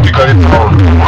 Because it's wrong.